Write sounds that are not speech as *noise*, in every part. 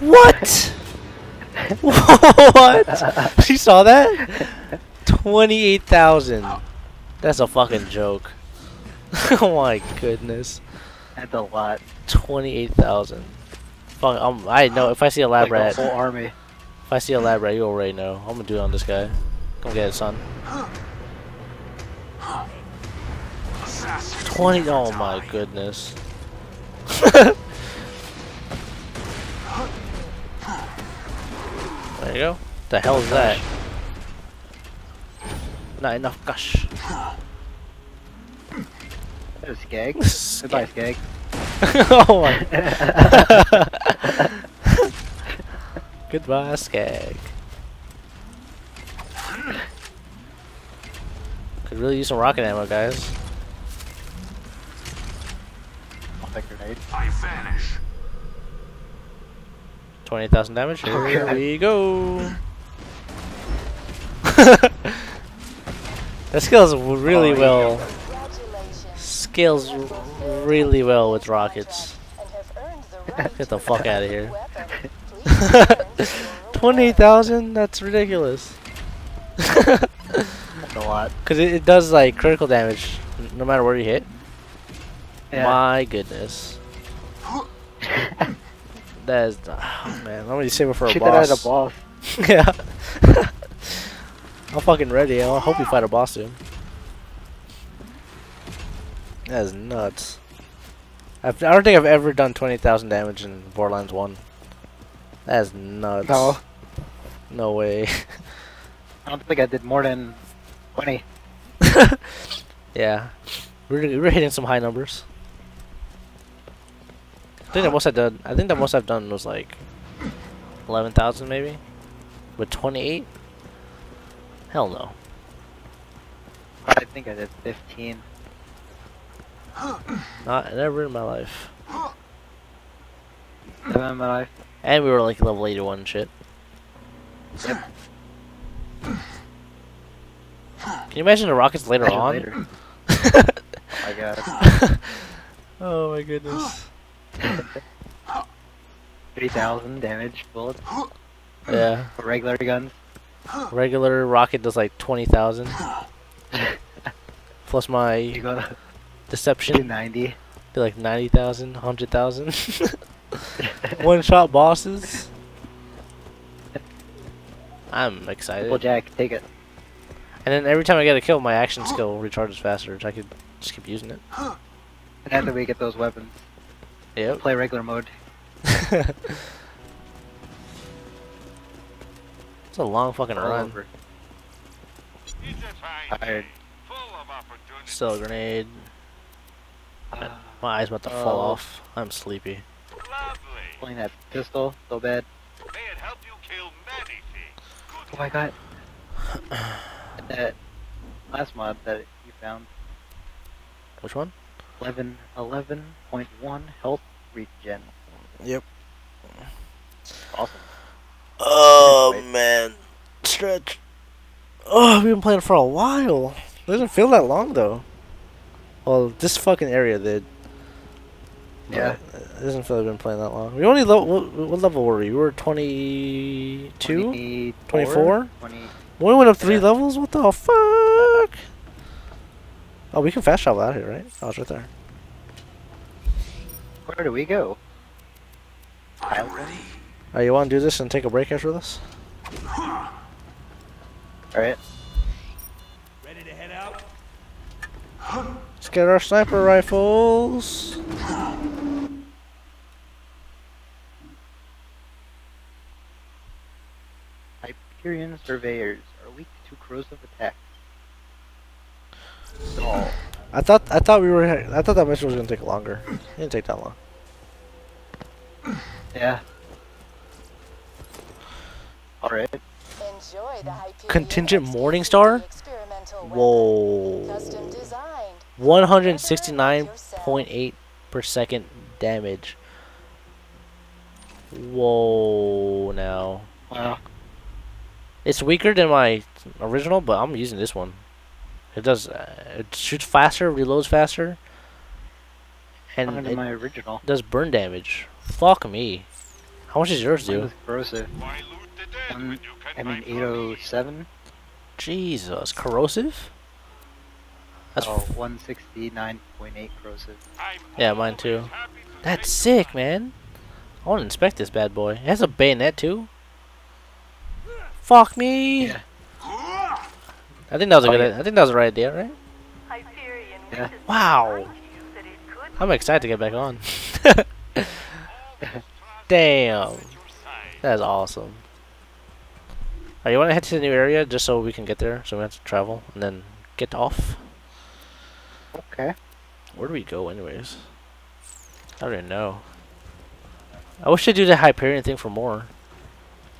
what? what? *laughs* You saw that? Twenty-eight thousand. That's a fucking joke. *laughs* oh my goodness. That's a lot. Twenty-eight thousand. Fuck. Um, I know. If I see a lab like rat, a whole army. if I see a lab rat, you already know. I'm gonna do it on this guy. Come get it, son. *gasps* Twenty. Oh my goodness. *laughs* there you go. The hell is that? Not enough gush. That was Skag. *laughs* Goodbye, Skag. *laughs* oh my. *laughs* Goodbye, Skag. Could really use some rocket ammo, guys. I'll take grenade. I vanish. 28,000 damage. Here Okay. we go. *laughs* that scales really Oh, well. Congratulations. Scales You have fulfilled really well with rockets. and have earned the right *laughs* Get the fuck out of here. *laughs* weapon. Please return to your reward. 28,000? That's ridiculous. That's a lot. Because it, it does like critical damage no matter where you hit. Yeah. My goodness. That is. Oh man, I'm gonna save it for a Shoot that at a boss. *laughs* yeah. *laughs* I'm fucking ready. I hope you fight a boss soon. That is nuts. I've, I don't think I've ever done 20,000 damage in Borderlands 1. That is nuts. No, No way. *laughs* I don't think I did more than 20. yeah. We're, we're hitting some high numbers. I think the most I've done, I think the most I've done was like 11,000 maybe? With 28? Hell no. I think I did 15. *gasps* Not never in my life. Never in my life. And we were like level 81 and shit. Can you imagine the rockets later on? later. my god. oh my goodness. *laughs* 3,000 damage bullets. Yeah. Regular guns. Regular rocket does like 20,000. *laughs* Plus my go to deception, 290. do like 90,000, 100,000. *laughs* One shot bosses. I'm excited. Triple Jack, take it. And then every time I get a kill, my action skill recharges faster. So I could just keep using it. And after we get those weapons, Yep. play regular mode. *laughs* it's a long fucking all run. over. It's a time Tired. full of. Still a grenade. Ah, My eyes about to fall Oh. off. I'm sleepy. Lovely. playing that pistol so bad. May it help you kill many things. Oh, I got *sighs* that last mod that you found. Which one? 11, 11.1 health regen. Yep. Awesome. Oh man, stretch. Oh, we've been playing for a while. It doesn't feel that long though. Well, this fucking area did. but Yeah. It doesn't feel like we've been playing that long. We only lo- what, what level were we? We were 22? 24? 20. We went up three Yeah. levels? What the fuck? Oh, we can fast travel out here, right? Oh, it's right there. Where do we go? I'm ready. Oh, you want to do this and take a break after this? Alright. Ready to head out? Let's get our sniper rifles. Hyperion surveyors are weak to corrosive attacks. So, I thought I thought we were I thought that mission was gonna take longer. It didn't take that long. yeah. Alright. Enjoy the Contingent XP Morningstar? Whoa. One hundred sixty nine point eight per second damage. Whoa now. Wow. It's weaker than my original, but I'm using this one. It does uh, it shoots faster, reloads faster. And it my original. does burn damage. Fuck me. How much does yours do? corrosive. Why loot the dead One, when you can I mean, 807. Jesus, corrosive? That's oh, 169.8 corrosive. Yeah, mine too. that's sick, man. I want to inspect this bad boy. It has a bayonet too. Fuck me. Yeah. I think that was a Oh, good. yeah. I think that was the right idea, right? Hyperion Yeah. Wow. to remind you that it could I'm excited to get back on. *laughs* *laughs* Damn, that's awesome. Alright, you want to head to the new area just so we can get there, so we have to travel and then get off. Okay. Where do we go, anyways? I don't even know. I wish they do the Hyperion thing for more.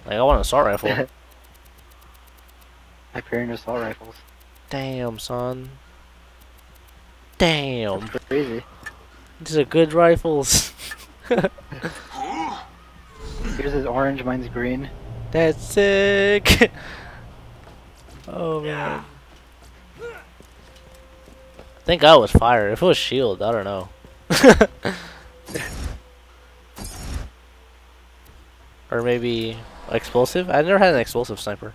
Like, I want an assault rifle. *laughs* Hyperion assault rifles. Damn, son. Damn. That's crazy. These are good rifles. *laughs* Yours is orange, mine's green. That's sick. *laughs* oh man. Thank God it was fire. If it was shield, I don't know. *laughs* or maybe explosive. I never had an explosive sniper.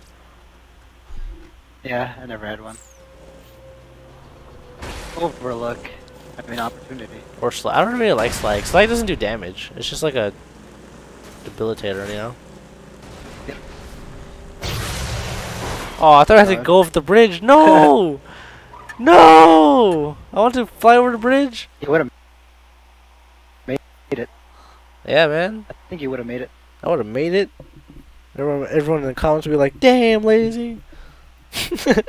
Yeah, I never had one. Overlook. I mean, opportunity. Or slag. I don't really like slag. Slag doesn't do damage. It's just like a debilitator, you know. Yep. Oh, I thought I had to go over the bridge. No, *laughs* no! I want to fly over the bridge. You would have made it. Yeah, man. I think you would have made it. I would have made it. Everyone, everyone in the comments would be like, "Damn, lazy." *laughs*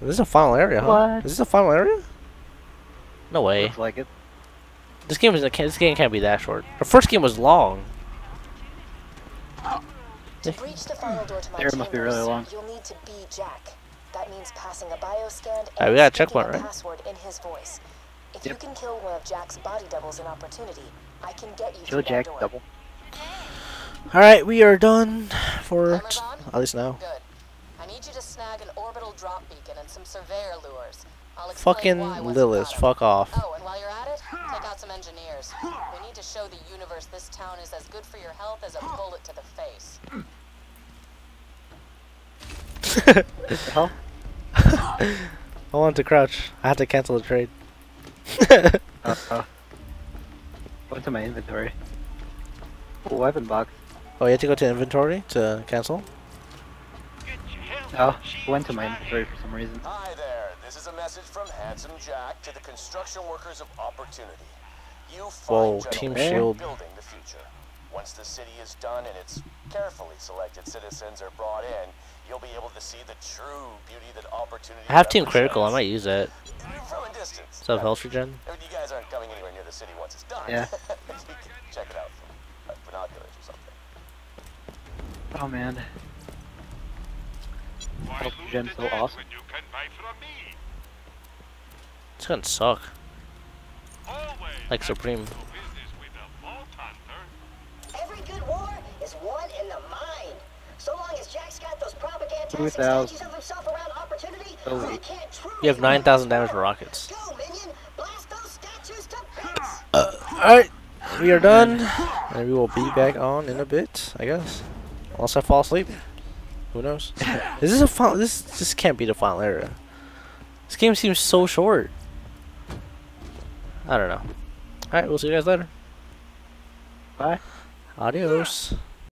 This is a final area, huh? What? Is this a final area? No way. Looks like it. This game is this game can't be that short. The first game was long. To breach the final door to my There must be really chambers, long. you'll need to be Jack. That means passing a bioscan and Alright, we got a checkpoint, right? password in his voice. If you can kill one of Jack's body doubles in opportunity, I can get you Kill Jack door. double. All right, we are done for Cameras on? At least now. Good. I need you to snag an orbital drop beacon and some surveyor lures. I'll Fucking Lilith, fuck off. Oh, and while you're at it, take out some engineers. We need to show the universe this town is as good for your health as a bullet to the face. The hell? *laughs* I wanted to crouch. I had to cancel the trade. *laughs* Uh, uh, went to my inventory. Oh, weapon box. Oh, you have to go to inventory to cancel. Get your hell No. She went to my inventory for some reason. Hi there. This is a message from Handsome Jack to the construction workers of Opportunity. You Whoa, Team Shield. building the future. Once the city is done and its carefully selected citizens are brought in, you'll be able to see the true beauty that Opportunity I have Team Critical. I might use that. From a distance. What's Health Regen? I mean, you guys aren't coming anywhere near the city once it's done. Yeah. you *laughs* can check it out from binoculars or something. Oh man. Why Health loot Gen's the so awesome. when you can buy from me? It's gonna suck. Like Supreme. to do business with a Vault Hunter. Every good war is won in the mind. So long as Jack's got those propagandistic 2,000. statues of himself around opportunity, Oh, we can't truly You have 9,000 damage for rockets. Go, minion! Blast those statues to bits! Uh, alright, we are done. And we will be back on in a bit, I guess. Unless I fall asleep. Who knows? *laughs* Is this a final? This this can't be the final area. This game seems so short. I don't know. Alright, we'll see you guys later. Bye. Adios.